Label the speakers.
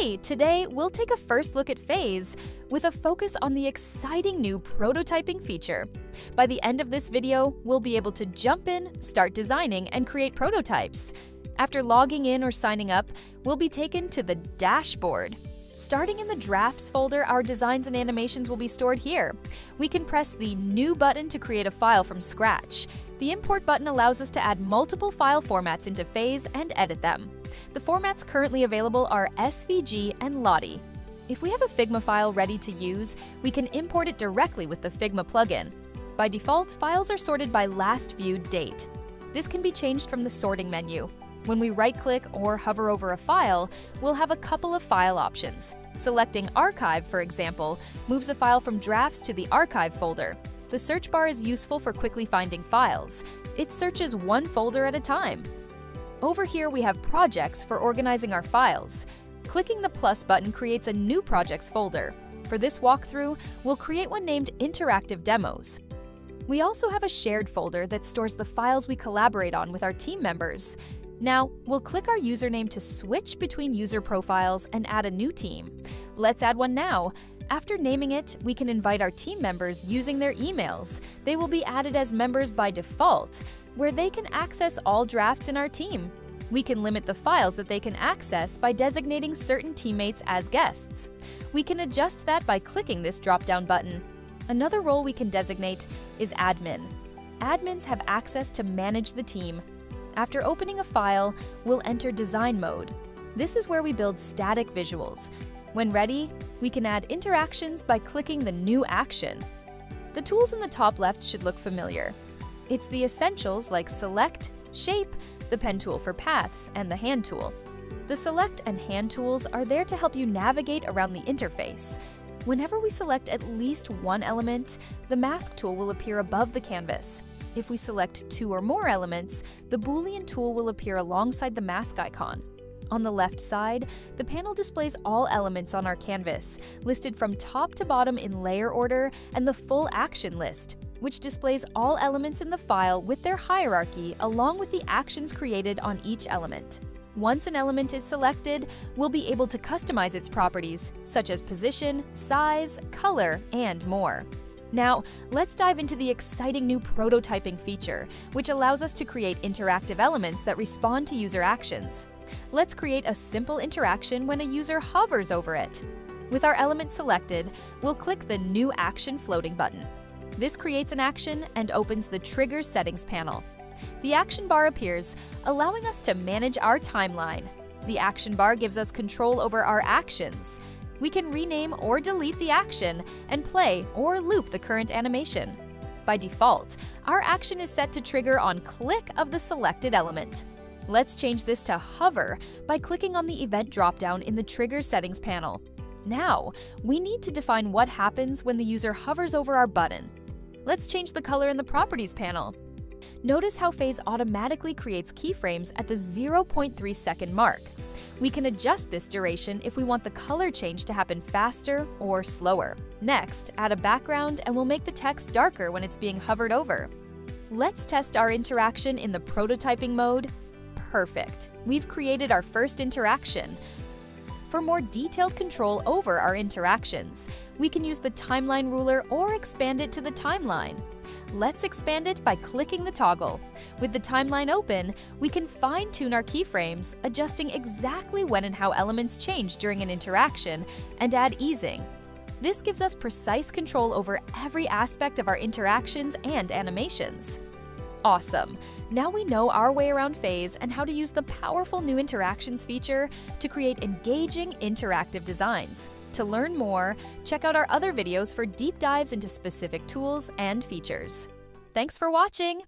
Speaker 1: Hey, today we'll take a first look at Phase with a focus on the exciting new prototyping feature. By the end of this video, we'll be able to jump in, start designing, and create prototypes. After logging in or signing up, we'll be taken to the dashboard. Starting in the Drafts folder, our designs and animations will be stored here. We can press the New button to create a file from scratch. The Import button allows us to add multiple file formats into Phase and edit them. The formats currently available are SVG and Lottie. If we have a Figma file ready to use, we can import it directly with the Figma plugin. By default, files are sorted by last viewed date. This can be changed from the sorting menu. When we right-click or hover over a file, we'll have a couple of file options. Selecting Archive, for example, moves a file from Drafts to the Archive folder. The search bar is useful for quickly finding files. It searches one folder at a time. Over here we have Projects for organizing our files. Clicking the plus button creates a new Projects folder. For this walkthrough, we'll create one named Interactive Demos. We also have a shared folder that stores the files we collaborate on with our team members. Now, we'll click our username to switch between user profiles and add a new team. Let's add one now. After naming it, we can invite our team members using their emails. They will be added as members by default, where they can access all drafts in our team. We can limit the files that they can access by designating certain teammates as guests. We can adjust that by clicking this drop-down button. Another role we can designate is admin. Admins have access to manage the team, after opening a file, we'll enter Design mode. This is where we build static visuals. When ready, we can add interactions by clicking the New Action. The tools in the top left should look familiar. It's the essentials like Select, Shape, the Pen tool for paths, and the Hand tool. The Select and Hand tools are there to help you navigate around the interface. Whenever we select at least one element, the Mask tool will appear above the canvas. If we select two or more elements, the Boolean tool will appear alongside the mask icon. On the left side, the panel displays all elements on our canvas, listed from top to bottom in layer order and the full action list, which displays all elements in the file with their hierarchy along with the actions created on each element. Once an element is selected, we'll be able to customize its properties, such as position, size, color, and more. Now, let's dive into the exciting new prototyping feature, which allows us to create interactive elements that respond to user actions. Let's create a simple interaction when a user hovers over it. With our element selected, we'll click the New Action floating button. This creates an action and opens the Trigger Settings panel. The action bar appears, allowing us to manage our timeline. The action bar gives us control over our actions, we can rename or delete the action and play or loop the current animation. By default, our action is set to trigger on click of the selected element. Let's change this to hover by clicking on the event dropdown in the Trigger Settings panel. Now, we need to define what happens when the user hovers over our button. Let's change the color in the Properties panel. Notice how Phase automatically creates keyframes at the 0.3 second mark. We can adjust this duration if we want the color change to happen faster or slower. Next, add a background and we'll make the text darker when it's being hovered over. Let's test our interaction in the prototyping mode. Perfect. We've created our first interaction. For more detailed control over our interactions, we can use the timeline ruler or expand it to the timeline. Let's expand it by clicking the toggle. With the timeline open, we can fine-tune our keyframes, adjusting exactly when and how elements change during an interaction, and add easing. This gives us precise control over every aspect of our interactions and animations. Awesome! Now we know our way around Phase and how to use the powerful new Interactions feature to create engaging interactive designs. To learn more, check out our other videos for deep dives into specific tools and features. Thanks for watching!